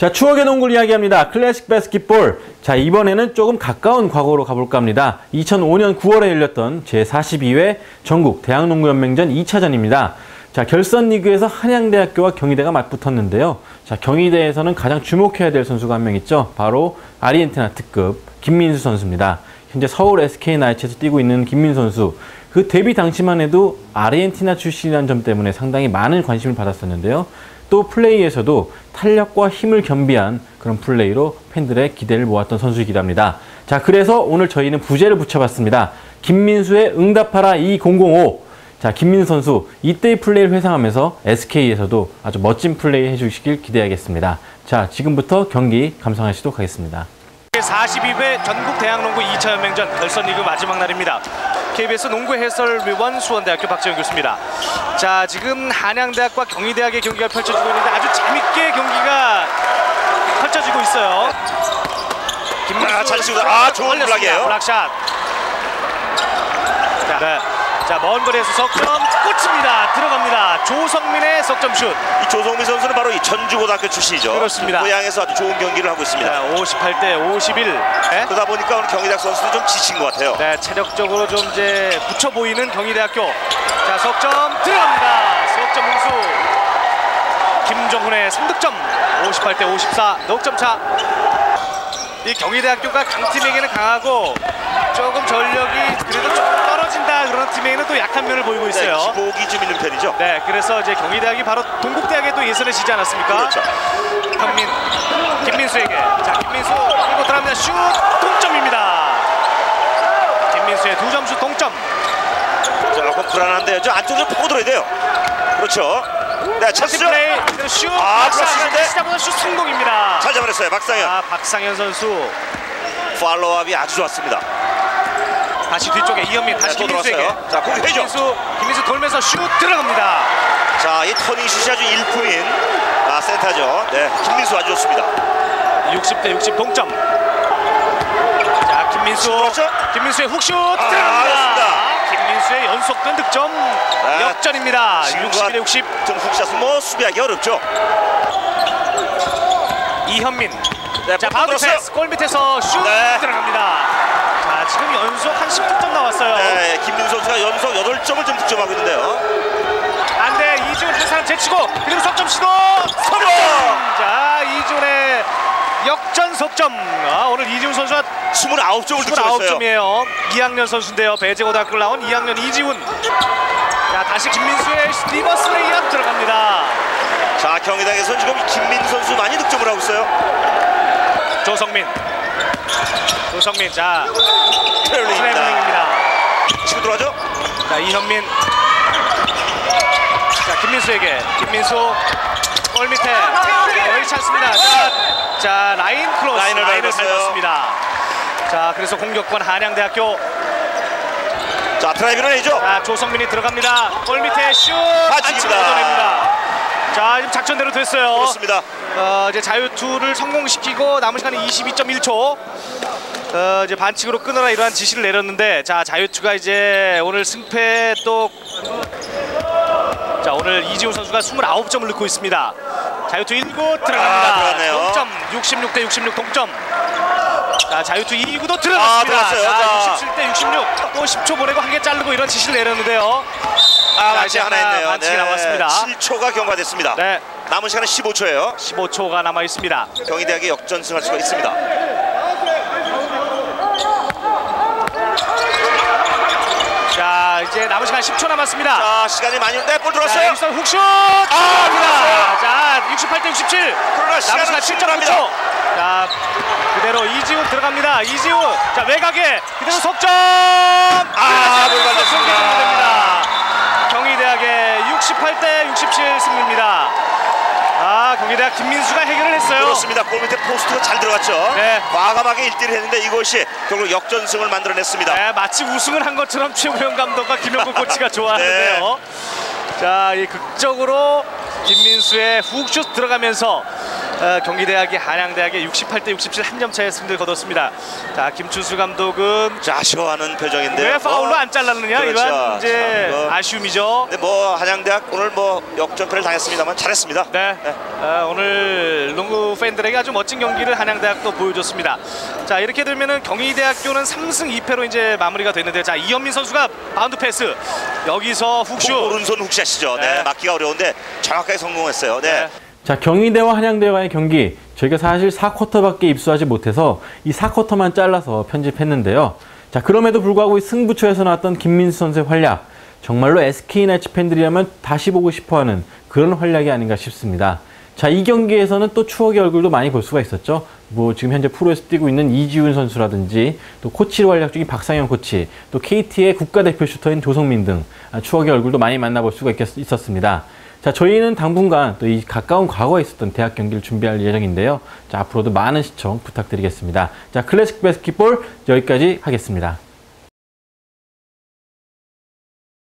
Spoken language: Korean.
자, 추억의 농구를 이야기합니다. 클래식 바스켓볼. 자, 이번에는 조금 가까운 과거로 가볼까 합니다. 2005년 9월에 열렸던 제42회 전국 대학농구연맹전 2차전입니다. 자, 결선 리그에서 한양대학교와 경희대가 맞붙었는데요. 자, 경희대에서는 가장 주목해야 될 선수가 한 명 있죠. 바로 아르헨티나 특급 김민수 선수입니다. 현재 서울 SK 나이츠에서 뛰고 있는 김민수 선수. 그 데뷔 당시만 해도 아르헨티나 출신이라는 점 때문에 상당히 많은 관심을 받았었는데요. 또 플레이에서도 탄력과 힘을 겸비한 그런 플레이로 팬들의 기대를 모았던 선수이기도 합니다. 자, 그래서 오늘 저희는 부제를 붙여봤습니다. 김민수의 응답하라 2005. 자, 김민수 선수 이때의 플레이를 회상하면서 SK에서도 아주 멋진 플레이 해주시길 기대하겠습니다. 자, 지금부터 경기 감상하시도록 하겠습니다. 42회 전국 대학농구 2차 연맹전 결선 리그 마지막 날입니다. KBS 농구 해설위원 수원대학교 박재영 교수입니다. 자 지금 한양대학과 경희대학의 경기가 펼쳐지고 있는데 아주 재밌게 경기가 펼쳐지고 있어요. 김민수 아, 잘 치고 아, 좋은. 블락이에요. 블락샷. 자, 네. 자, 먼 거리에서 석점 꽂힙니다. 들어갑니다. 조성민의 석점슛. 이 조성민 선수는 바로 이 전주고등학교 출신이죠. 그렇습니다. 고향에서 아주 좋은 경기를 하고 있습니다. 자, 58대 51. 네. 그러다 보니까 오늘 경희대학 선수도 좀 지친 것 같아요. 네, 체력적으로 좀 이제 붙여 보이는 경희대학교. 자, 석점 들어갑니다. 석점 홍수. 김정훈의 3득점. 58대 54. 넉점 차. 이 경희대학교가 강팀에게는 강하고 조금 조금 팀에게는 또 약한 면을 보이고 네, 있어요. 기복이 좀 있는 편이죠. 네, 그래서 이제 경희대학이 바로 동국대학에도 예선에 지지 않았습니까? 그렇죠. 현민, 김민수에게. 자, 김민수 그리고 들어갑니다. 슛 동점입니다. 김민수의 두 점슛 동점. 조금 불안한데요. 저 안쪽으로 파고 들어야 돼요. 그렇죠. 네, 찬스죠. 플레이 슛. 아, 박상현 블락슛인데? 시작보다 슛 성공입니다. 잘 잡아냈어요. 박상현. 아, 박상현 선수 팔로우업이 아주 좋았습니다. 다시 뒤쪽에 이현민 다시 네, 또 김민수에게. 자, 공격해줘. 김민수 김민수 돌면서 슛 들어갑니다. 자, 이 터닝슛이 아주 일품인 아, 센터죠. 네, 김민수 아주 좋습니다. 60대 60 동점. 자, 김민수. 그렇죠? 김민수의 훅슛 그렇습니다. 들어갑니다. 김민수의 연속된 득점 네. 역전입니다. 지금과 60대 60. 좀 hook shot은 뭐 수비하기 어렵죠. 이현민. 네, 자, 또 바운드. 패스 골 밑에서 슛 네. 들어갑니다. 선수가 연속 8점을 좀 득점하고 있는데요. 안돼 이지훈 한 사람 제치고 그리고 석점 시도 성공! 자 이지훈의 역전 석점 아, 오늘 이지훈 선수가 29점을 득점했어요. 29점이에요 2학년 선수인데요 배재고등학교 나온 2학년 이지훈 자 다시 김민수의 reverse layup 들어갑니다 자, 경희대에서 지금 김민수 선수 많이 득점을 하고 있어요. 조성민 조성민 자 트래블링입니다. 치고 들어가죠. 자 이현민 자 김민수에게 김민수 골 밑에 여기 찬스입니다 자, 자 라인 크로스 라인을 밟았어요. 밟았습니다 자 그래서 공격권 한양대학교 자, 드라이브는 해죠. 자 조성민이 들어갑니다 골 밑에 슛 반칙입니다. 얻어냅니다 자 지금 작전대로 됐어요 그렇습니다. 어, 이제 자유투를 성공시키고 남은 시간이 22.1초. 어, 이제 반칙으로 끊어라 이러한 지시를 내렸는데 자 자유투가 이제 오늘 승패 또. 자 오늘 이지훈 선수가 29점을 넣고 있습니다. 자유투 1구 들어갑니다. 아. 동점 66 대 66 동점. 자 자유투 2구도 들어갔습니다. 아, 들어갔어요. 자, 자. 67대 66. 또 10초 보내고 한 개 자르고 이런 지시를 내렸는데요. 아, 자, 반칙 하나 했네요. 반칙이 남았습니다. 7초가 경과됐습니다. 네, 남은 시간은 15초예요. 15초가 남아 있습니다. 경희대학이 역전승할 수가 있습니다. 자 이제 남은 시간 10초 남았습니다. 자, 시간이 많이 없는데 볼 자, 들어왔어요. 일선 훅슛! 아, 들어갔어요. 자, 68대 67. 그러나 남은 시간은 시간 7.9초. 자, 그대로 이지훈 들어갑니다. 이지훈. 자, 외곽에 그대로 석점. 아, 못 걸렸습니다. 됩니다. 경희대학의 68대 67 승리입니다. 아, 경희대학 김민수가 해결을 했어요. 그렇습니다. 골 밑에 포스트가 잘 들어갔죠. 네. 과감하게 1대1 했는데 이것이 결국 역전승을 만들어냈습니다. 네, 마치 우승을 한 것처럼 최우영 감독과 김영국 코치가 좋아하는데요. 자, 이 극적으로 김민수의 훅슛 들어가면서 어, 경기대학이 한양대학에 68대 67 한 점 차의 승리를 거뒀습니다. 자 김춘수 감독은 자, 아쉬워하는 표정인데요. 왜 파울로 어, 안 잘랐느냐 그렇죠. 이런 이제 참, 뭐. 아쉬움이죠. 근데 뭐 한양대학 오늘 뭐 역전패를 당했습니다만 잘했습니다. 네, 어, 오늘 농구 팬들에게 아주 멋진 경기를 한양대학도 보여줬습니다. 자 이렇게 되면은 경희대학교는 3승 2패로 이제 마무리가 됐는데 자 이현민 선수가 바운드 패스 여기서 훅슛 오른손 훅샷이죠. 네. 네. 막기가 어려운데 정확하게 성공했어요. 네. 네. 자, 경희대와 한양대와의 경기 저희가 사실 4쿼터밖에 입수하지 못해서 이 4쿼터만 잘라서 편집했는데요. 자, 그럼에도 불구하고 이 승부처에서 나왔던 김민수 선수의 활약 정말로 SK나이츠 팬들이라면 다시 보고 싶어하는 그런 활약이 아닌가 싶습니다. 자, 이 경기에서는 또 추억의 얼굴도 많이 볼 수가 있었죠. 뭐 지금 현재 프로에서 뛰고 있는 이지훈 선수라든지 또 코치로 활약 중인 박상현 코치, 또 KT의 국가대표 슈터인 조성민 등 아, 추억의 얼굴도 많이 만나볼 수가 있었습니다. 자, 저희는 당분간 또 이 가까운 과거에 있었던 대학 경기를 준비할 예정인데요. 자, 앞으로도 많은 시청 부탁드리겠습니다. 자, 클래식 바스켓볼 여기까지 하겠습니다.